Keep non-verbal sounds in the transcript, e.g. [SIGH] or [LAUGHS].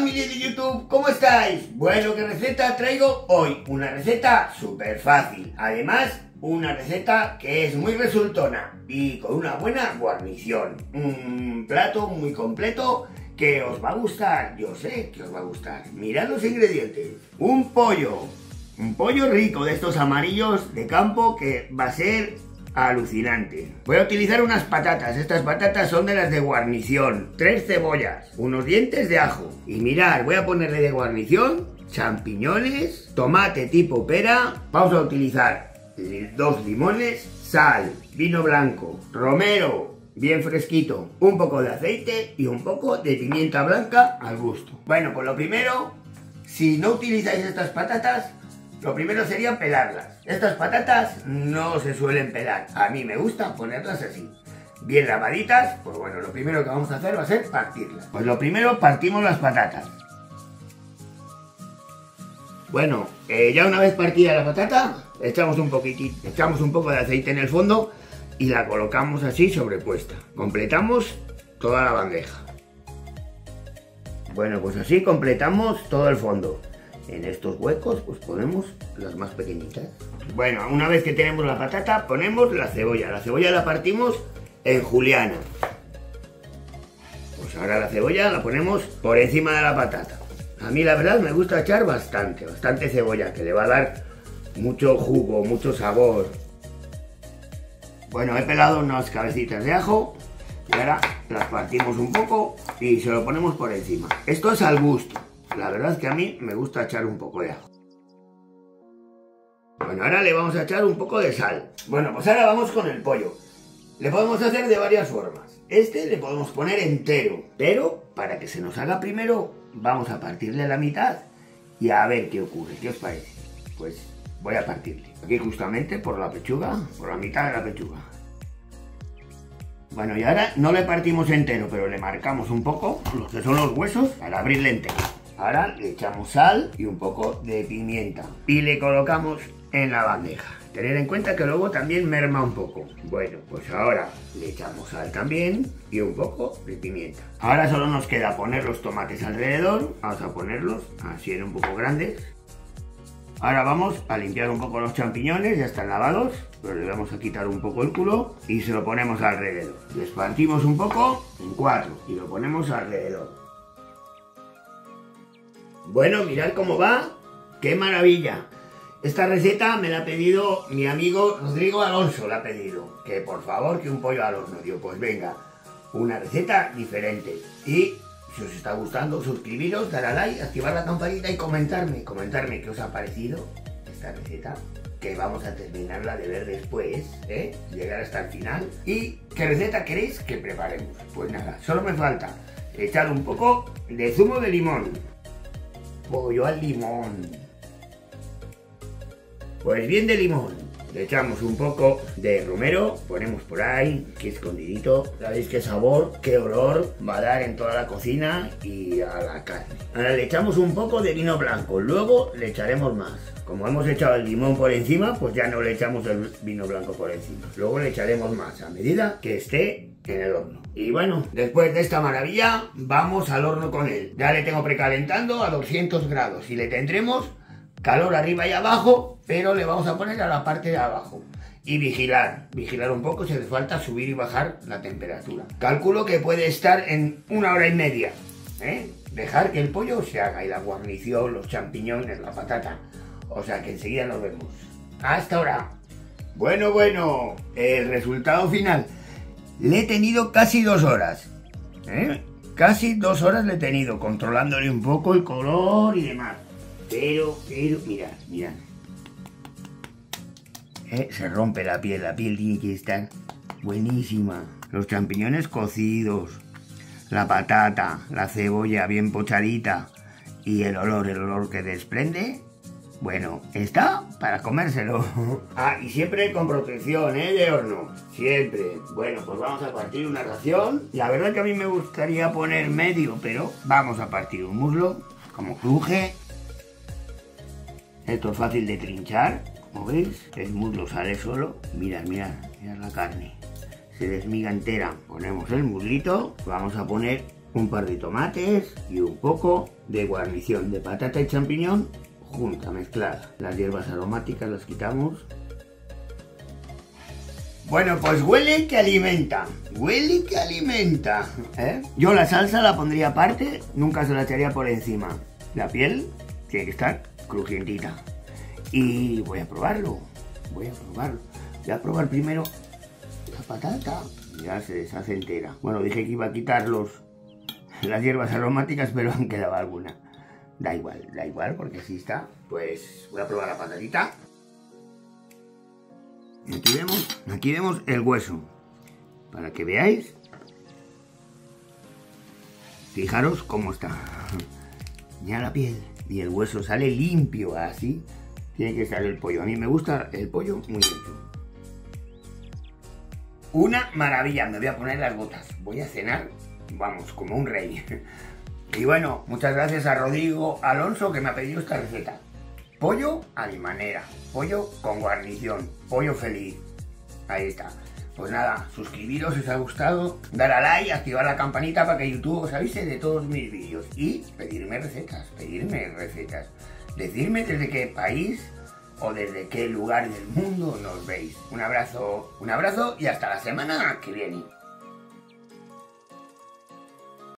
familia de YouTube, ¿cómo estáis? Bueno, ¿qué receta traigo hoy? Una receta súper fácil. Además, una receta que es muy resultona y con una buena guarnición. Un plato muy completo que os va a gustar, yo sé que os va a gustar. Mirad los ingredientes. Un pollo, un pollo rico de estos amarillos de campo que va a ser alucinante. Voy a utilizar unas patatas. Estas patatas son de las de guarnición. Tres cebollas, unos dientes de ajo. Y mirad, voy a ponerle de guarnición champiñones, tomate tipo pera. Vamos a utilizar dos limones, sal, vino blanco, romero, bien fresquito, un poco de aceite y un poco de pimienta blanca al gusto. Bueno, pues lo primero, si no utilizáis estas patatas, lo primero sería pelarlas. Estas patatas no se suelen pelar. A mí me gusta ponerlas así. Bien lavaditas, pues bueno, lo primero que vamos a hacer va a ser partirlas. Pues lo primero partimos las patatas. Bueno, eh, ya una vez partida la patata, echamos un poquitito, echamos un poco de aceite en el fondo y la colocamos así sobrepuesta. Completamos toda la bandeja. Bueno, pues así completamos todo el fondo en estos huecos pues ponemos las más pequeñitas. Bueno, una vez que tenemos la patata, ponemos la cebolla. La cebolla la partimos en juliana. Pues ahora la cebolla la ponemos por encima de la patata. A mí la verdad me gusta echar bastante, bastante cebolla, que le va a dar mucho jugo, mucho sabor. Bueno, he pelado unas cabecitas de ajo y ahora las partimos un poco y se lo ponemos por encima. Esto es al gusto. La verdad es que a mí me gusta echar un poco de ajo. Bueno, ahora le vamos a echar un poco de sal. Bueno, pues ahora vamos con el pollo. Le podemos hacer de varias formas. Este le podemos poner entero, pero para que se nos haga primero, vamos a partirle la mitad y a ver qué ocurre. ¿Qué os parece? Pues voy a partirle. Aquí justamente por la pechuga, por la mitad de la pechuga. Bueno, y ahora no le partimos entero, pero le marcamos un poco los que son los huesos para abrirle entero. Ahora le echamos sal y un poco de pimienta y le colocamos en la bandeja. Tener en cuenta que luego también merma un poco. Bueno, pues ahora le echamos sal también y un poco de pimienta. Ahora solo nos queda poner los tomates alrededor. Vamos a ponerlos así en un poco grandes. Ahora vamos a limpiar un poco los champiñones, ya están lavados, pero le vamos a quitar un poco el culo y se lo ponemos alrededor. Les partimos un poco en cuatro y lo ponemos alrededor. Bueno, mirad cómo va. ¡Qué maravilla! Esta receta me la ha pedido mi amigo Rodrigo Alonso, la ha pedido. Que por favor, que un pollo al horno. Digo, pues venga, una receta diferente. Y si os está gustando, suscribiros, dar a like, activar la campanita y comentarme, comentarme qué os ha parecido esta receta. Que vamos a terminarla de ver después, ¿eh? Llegar hasta el final. ¿Y qué receta queréis que preparemos? Pues nada, solo me falta echar un poco de zumo de limón pollo al limón. Pues bien de limón. Le echamos un poco de romero, ponemos por ahí, que escondidito. Sabéis qué sabor, qué olor va a dar en toda la cocina y a la carne. Ahora le echamos un poco de vino blanco, luego le echaremos más. Como hemos echado el limón por encima, pues ya no le echamos el vino blanco por encima. Luego le echaremos más a medida que esté en el horno. Y bueno, después de esta maravilla, vamos al horno con él. Ya le tengo precalentando a 200 grados y le tendremos calor arriba y abajo, pero le vamos a poner a la parte de abajo. Y vigilar, vigilar un poco si hace falta subir y bajar la temperatura. Calculo que puede estar en una hora y media. ¿eh? Dejar que el pollo se haga y la guarnición, los champiñones, la patata. O sea que enseguida nos vemos. Hasta ahora. Bueno, bueno, el resultado final. Le he tenido casi dos horas. ¿eh? Casi dos horas le he tenido, controlándole un poco el color y demás. Pero, pero, mirad, mirad. ¿Eh? Se rompe la piel, la piel tiene que estar buenísima. Los champiñones cocidos, la patata, la cebolla bien pochadita y el olor, el olor que desprende, bueno, está para comérselo. [LAUGHS] Ah, y siempre con protección, ¿eh? De horno. Siempre. Bueno, pues vamos a partir una ración. La verdad que a mí me gustaría poner medio, pero vamos a partir un muslo. Como cruje. Esto es fácil de trinchar. Como veis, el muslo sale solo. Mirad, mirad, mirad la carne. Se desmiga entera. Ponemos el muslito. Vamos a poner un par de tomates y un poco de guarnición de patata y champiñón junta, mezclada. Las hierbas aromáticas las quitamos. Bueno, pues huele que alimenta, huele que alimenta. ¿eh? Yo la salsa la pondría aparte, nunca se la echaría por encima. La piel tiene que estar crujientita. Y voy a probarlo, voy a probarlo. Voy a probar primero la patata. Ya se deshace entera. Bueno, dije que iba a quitar los, las hierbas aromáticas, pero han quedado alguna. Da igual, da igual, porque así está. Pues voy a probar la patatita. Y aquí vemos, aquí vemos el hueso. Para que veáis. Fijaros cómo está. Ya la piel y el hueso sale limpio, así tiene que estar el pollo. A mí me gusta el pollo muy limpio. Una maravilla, me voy a poner las botas. Voy a cenar, vamos, como un rey. Y bueno, muchas gracias a Rodrigo Alonso que me ha pedido esta receta. Pollo a mi manera, pollo con guarnición, pollo feliz. Ahí está. Pues nada, suscribiros si os ha gustado, dar a like, activar la campanita para que YouTube os avise de todos mis vídeos y pedirme recetas, pedirme recetas. Decirme desde qué país o desde qué lugar del mundo nos veis. Un abrazo, un abrazo y hasta la semana que viene.